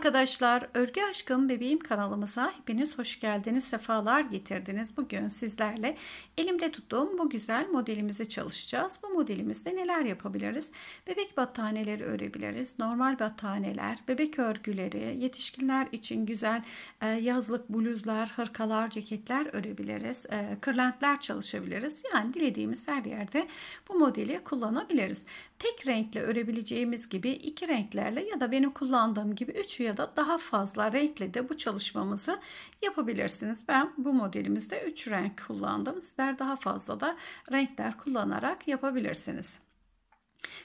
arkadaşlar, Örgü Aşkım Bebeğim kanalımıza hepiniz hoş geldiniz, sefalar getirdiniz. Bugün sizlerle elimde tuttuğum bu güzel modelimizi çalışacağız. Bu modelimizde neler yapabiliriz? Bebek battaniyeleri örebiliriz, normal battaniyeler, bebek örgüleri, yetişkinler için güzel e, yazlık bluzlar, hırkalar, ceketler örebiliriz, e, kırlentler çalışabiliriz. Yani dilediğimiz her yerde bu modeli kullanabiliriz. Tek renkle örebileceğimiz gibi iki renklerle ya da benim kullandığım gibi 3 ya da daha fazla renkle de bu çalışmamızı yapabilirsiniz. Ben bu modelimizde 3 renk kullandım. Sizler daha fazla da renkler kullanarak yapabilirsiniz.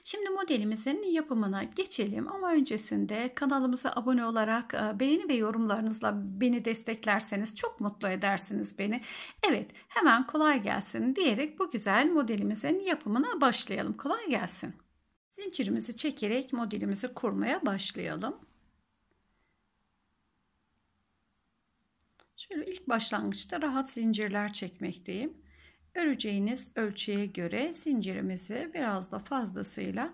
Şimdi modelimizin yapımına geçelim ama öncesinde kanalımıza abone olarak e, beğeni ve yorumlarınızla beni desteklerseniz çok mutlu edersiniz beni. Evet hemen kolay gelsin diyerek bu güzel modelimizin yapımına başlayalım. Kolay gelsin. Zincirimizi çekerek modelimizi kurmaya başlayalım. Şöyle ilk başlangıçta rahat zincirler çekmekteyim. Öreceğiniz ölçüye göre zincirimizi biraz da fazlasıyla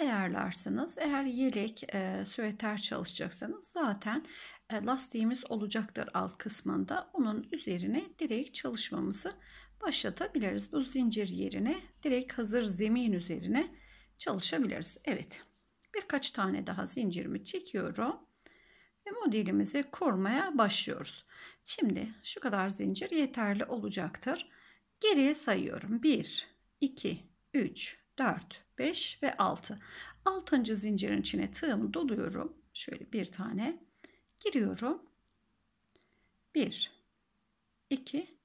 ayarlarsınız. Eğer yelek, e, süveter çalışacaksanız zaten e, lastiğimiz olacaktır alt kısmında. Onun üzerine direkt çalışmamızı başlatabiliriz. Bu zincir yerine direkt hazır zemin üzerine çalışabiliriz. Evet. Birkaç tane daha zincirimi çekiyorum. Ve modelimizi kurmaya başlıyoruz. Şimdi şu kadar zincir yeterli olacaktır. Geriye sayıyorum. 1, 2, 3, 4, 5 ve 6. 6. zincirin içine tığımı doluyorum. Şöyle bir tane giriyorum. 1, 2,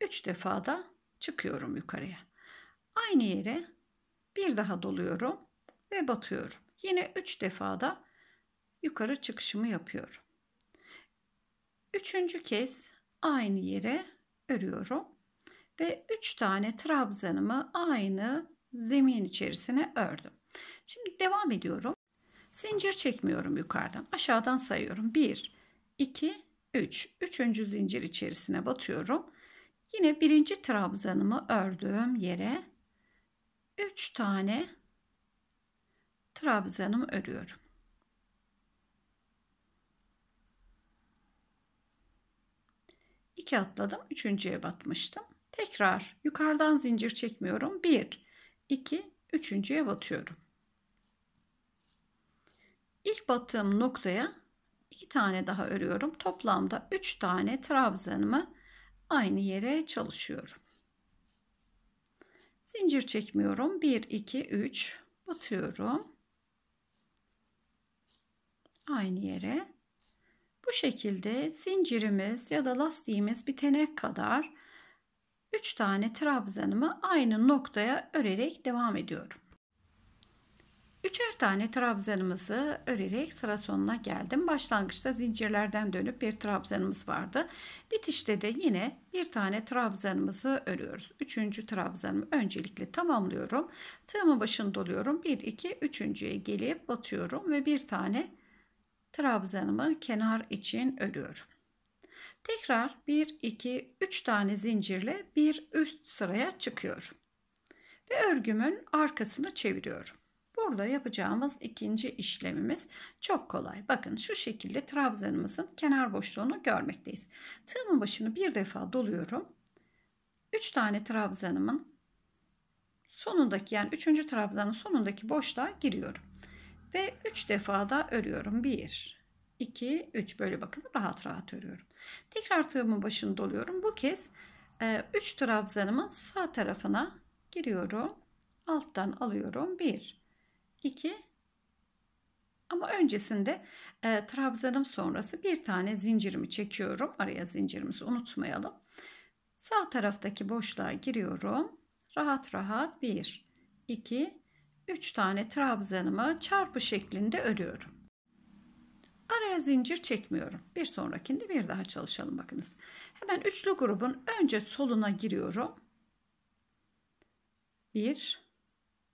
3 defa da çıkıyorum yukarıya. Aynı yere bir daha doluyorum ve batıyorum. Yine 3 defa da yukarı çıkışımı yapıyorum. Üçüncü kez aynı yere örüyorum ve 3 tane trabzanımı aynı zemin içerisine ördüm. Şimdi devam ediyorum. Zincir çekmiyorum yukarıdan. Aşağıdan sayıyorum. 1 2 3. Üçüncü zincir içerisine batıyorum. Yine birinci trabzanımı ördüğüm yere 3 tane trabzanımı örüyorum. İki atladım. Üçüncüye batmıştım. Tekrar yukarıdan zincir çekmiyorum. Bir, iki, üçüncüye batıyorum. İlk battığım noktaya iki tane daha örüyorum. Toplamda üç tane trabzanımı aynı yere çalışıyorum. Zincir çekmiyorum. 1, 2, 3 batıyorum. Aynı yere. Bu şekilde zincirimiz ya da lastiğimiz bitene kadar 3 tane trabzanımı aynı noktaya örerek devam ediyorum. Üçer tane trabzanımızı örerek sıra sonuna geldim. Başlangıçta zincirlerden dönüp bir trabzanımız vardı. Bitişte de yine bir tane trabzanımızı örüyoruz. Üçüncü trabzanımı öncelikle tamamlıyorum. Tığımın başını doluyorum. 1, 2, üçüncüye gelip batıyorum ve bir tane trabzanımı kenar için örüyorum. Tekrar 1, 2, 3 tane zincirle bir üst sıraya çıkıyorum. Ve örgümün arkasını çeviriyorum. Burada yapacağımız ikinci işlemimiz çok kolay. Bakın şu şekilde trabzanımızın kenar boşluğunu görmekteyiz. Tığımın başını bir defa doluyorum. 3 tane trabzanımın sonundaki yani 3. trabzanın sonundaki boşluğa giriyorum. Ve 3 defa da örüyorum. 1, 2, 3 böyle bakın rahat rahat örüyorum. Tekrar tığımın başını doluyorum. Bu kez 3 e, trabzanımın sağ tarafına giriyorum. Alttan alıyorum. 1, 2 ama öncesinde e, trabzanım sonrası bir tane zincirimi çekiyorum. Araya zincirimizi unutmayalım. Sağ taraftaki boşluğa giriyorum. Rahat rahat 1, 2, 3 tane trabzanımı çarpı şeklinde örüyorum. Araya zincir çekmiyorum. Bir sonrakinde bir daha çalışalım bakınız. Hemen üçlü grubun önce soluna giriyorum. 1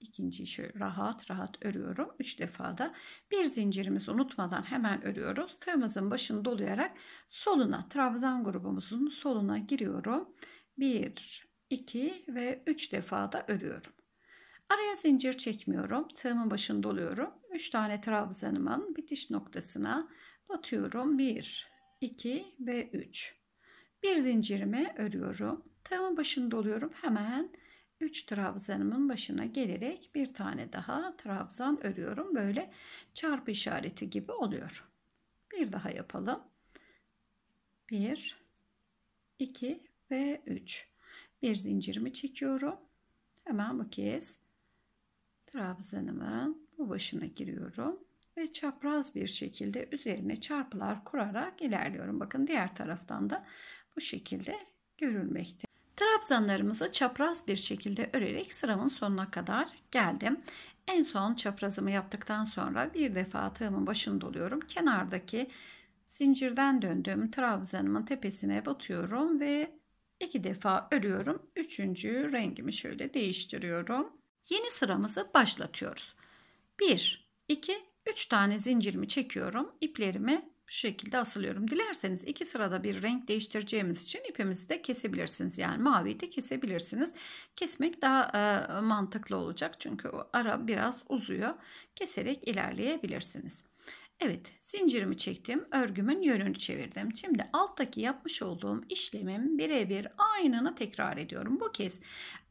ikinciyi şöyle rahat rahat örüyorum. 3 defa da bir zincirimizi unutmadan hemen örüyoruz. Tığımızın başını dolayarak soluna trabzan grubumuzun soluna giriyorum. 1 2 ve 3 defa da örüyorum. Araya zincir çekmiyorum. Tığımın başını doluyorum. 3 tane trabzanımın bitiş noktasına batıyorum. 1, 2 ve 3. Bir zincirimi örüyorum. Tığımın başını doluyorum. Hemen 3 trabzanımın başına gelerek bir tane daha trabzan örüyorum. Böyle çarpı işareti gibi oluyor. Bir daha yapalım. 1 2 ve 3. Bir zincirimi çekiyorum. Hemen bu kez trabzanımın bu başına giriyorum ve çapraz bir şekilde üzerine çarpılar kurarak ilerliyorum. Bakın diğer taraftan da bu şekilde görülmekte. Trabzanlarımızı çapraz bir şekilde örerek sıramın sonuna kadar geldim. En son çaprazımı yaptıktan sonra bir defa tığımın başını doluyorum. Kenardaki zincirden döndüğüm trabzanımın tepesine batıyorum ve iki defa örüyorum. Üçüncü rengimi şöyle değiştiriyorum. Yeni sıramızı başlatıyoruz. 1, 2, 3 tane zincirimi çekiyorum. İplerimi bu şekilde asılıyorum. Dilerseniz iki sırada bir renk değiştireceğimiz için ipimizi de kesebilirsiniz. Yani maviyi de kesebilirsiniz. Kesmek daha e, mantıklı olacak. Çünkü o ara biraz uzuyor. Keserek ilerleyebilirsiniz. Evet zincirimi çektim. Örgümün yönünü çevirdim. Şimdi alttaki yapmış olduğum işlemin birebir aynını tekrar ediyorum. Bu kez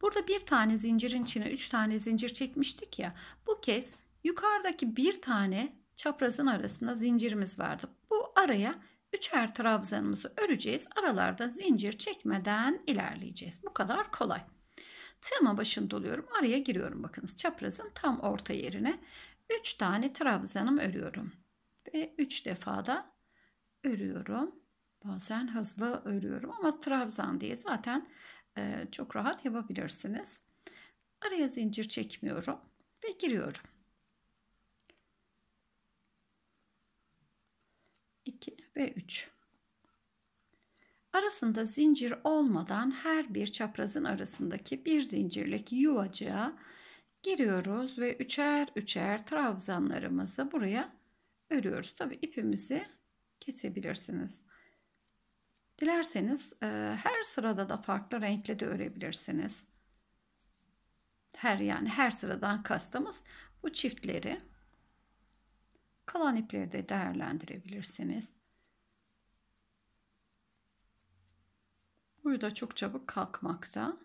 burada bir tane zincirin içine üç tane zincir çekmiştik ya. Bu kez yukarıdaki bir tane çaprazın arasında zincirimiz vardı. Bu araya üçer trabzanımızı öreceğiz. Aralarda zincir çekmeden ilerleyeceğiz. Bu kadar kolay. Tığıma başını doluyorum. Araya giriyorum bakınız. Çaprazın tam orta yerine 3 tane trabzanım örüyorum. Ve 3 defa da örüyorum. Bazen hızlı örüyorum ama trabzan diye zaten e, çok rahat yapabilirsiniz. Araya zincir çekmiyorum ve giriyorum. 2 ve 3. Arasında zincir olmadan her bir çaprazın arasındaki bir zincirlik yuvacığa giriyoruz ve üçer üçer trabzanlarımızı buraya örüyoruz. Tabi ipimizi kesebilirsiniz. Dilerseniz e, her sırada da farklı renkle de örebilirsiniz. Her yani her sıradan kastımız bu çiftleri Kalan ipleri de değerlendirebilirsiniz. Boyu da çok çabuk kalkmakta.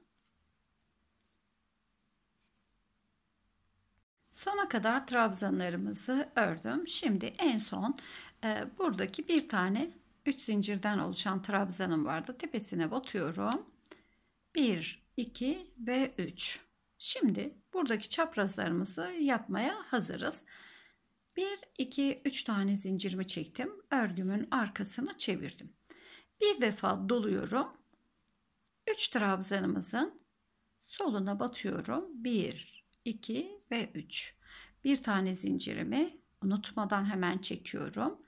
Sona kadar trabzanlarımızı ördüm. Şimdi en son e, buradaki bir tane 3 zincirden oluşan trabzanım vardı. Tepesine batıyorum. 1, 2 ve 3. Şimdi buradaki çaprazlarımızı yapmaya hazırız. 1, 2, 3 tane zincirimi çektim. Örgümün arkasını çevirdim. Bir defa doluyorum. 3 trabzanımızın soluna batıyorum. 1, 2 ve 3. Bir tane zincirimi unutmadan hemen çekiyorum.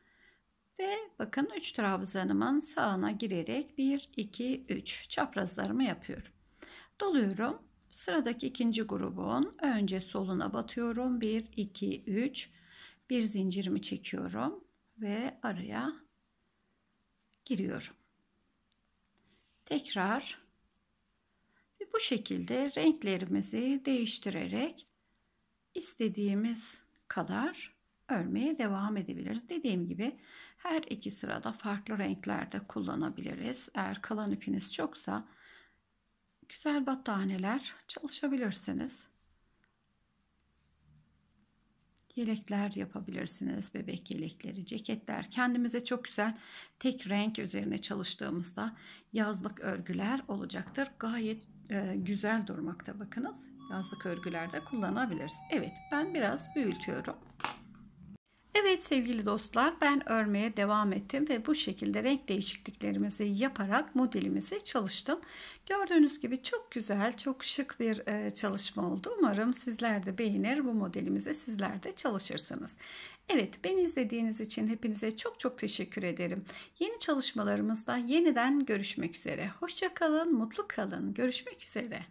Ve bakın 3 trabzanımın sağına girerek 1, 2, 3 çaprazlarımı yapıyorum. Doluyorum. Sıradaki ikinci grubun önce soluna batıyorum. 1, 2, 3 bir zincirimi çekiyorum ve araya giriyorum. Tekrar ve bu şekilde renklerimizi değiştirerek istediğimiz kadar örmeye devam edebiliriz. Dediğim gibi her iki sırada farklı renklerde kullanabiliriz. Eğer kalan ipiniz çoksa güzel battaniyeler çalışabilirsiniz. Yelekler yapabilirsiniz. Bebek yelekleri, ceketler. Kendimize çok güzel tek renk üzerine çalıştığımızda yazlık örgüler olacaktır. Gayet e, güzel durmakta bakınız. Yazlık örgülerde kullanabiliriz. Evet ben biraz büyütüyorum. Evet sevgili dostlar ben örmeye devam ettim ve bu şekilde renk değişikliklerimizi yaparak modelimizi çalıştım. Gördüğünüz gibi çok güzel çok şık bir e, çalışma oldu. Umarım sizler de beğenir bu modelimizi sizler de çalışırsınız. Evet beni izlediğiniz için hepinize çok çok teşekkür ederim. Yeni çalışmalarımızda yeniden görüşmek üzere. Hoşçakalın, mutlu kalın. Görüşmek üzere.